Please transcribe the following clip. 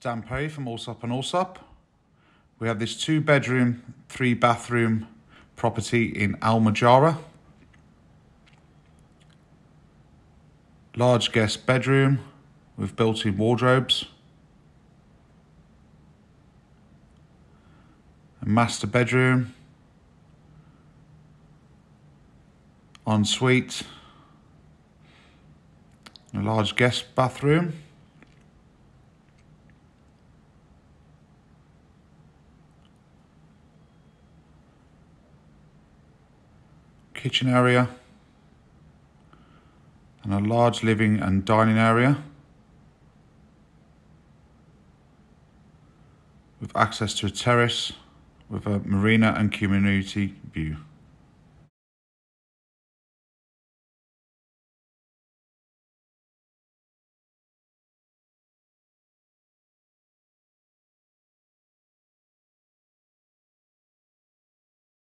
Dan Perry from Allsopp and Allsopp. We have this two bedroom, three bathroom property in Al Majara. Large guest bedroom with built-in wardrobes. A master bedroom. Ensuite. A large guest bathroom. Kitchen area and a large living and dining area with access to a terrace with a marina and community view.